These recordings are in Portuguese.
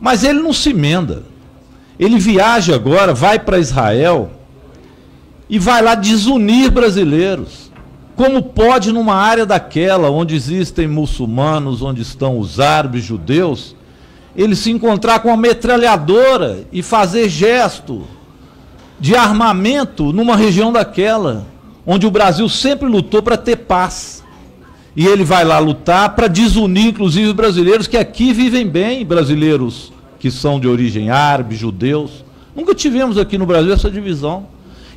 Mas ele não se emenda. Ele viaja agora, vai para Israel e vai lá desunir brasileiros. Como pode, numa área daquela, onde existem muçulmanos, onde estão os árabes, judeus, ele se encontrar com uma metralhadora e fazer gesto de armamento numa região daquela, onde o Brasil sempre lutou para ter paz. E ele vai lá lutar para desunir, inclusive, os brasileiros que aqui vivem bem, brasileiros que são de origem árabe, judeus. Nunca tivemos aqui no Brasil essa divisão.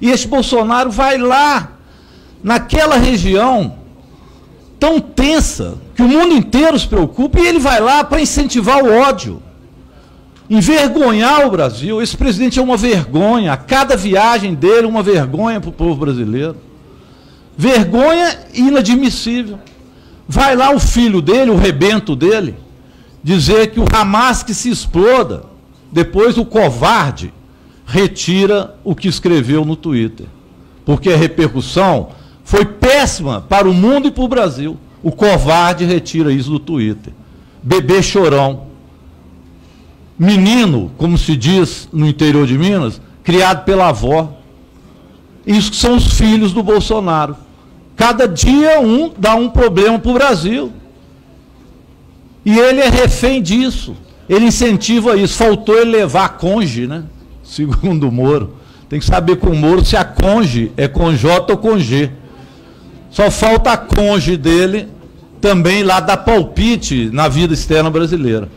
E este Bolsonaro vai lá naquela região tão tensa, que o mundo inteiro se preocupa, e ele vai lá para incentivar o ódio, envergonhar o Brasil. Esse presidente é uma vergonha, a cada viagem dele, uma vergonha para o povo brasileiro. Vergonha inadmissível. Vai lá o filho dele, o rebento dele, dizer que o Hamas que se exploda, depois o covarde retira o que escreveu no Twitter. Porque a repercussão foi péssima para o mundo e para o Brasil. O covarde retira isso do Twitter. Bebê chorão. Menino, como se diz no interior de Minas, criado pela avó. Isso são os filhos do Bolsonaro. Cada dia um dá um problema para o Brasil. E ele é refém disso. Ele incentiva isso. Faltou ele levar a conge, né? Segundo o Moro. Tem que saber com o Moro se a conge é com J ou com G. Só falta a conge dele também lá dar palpite na vida externa brasileira.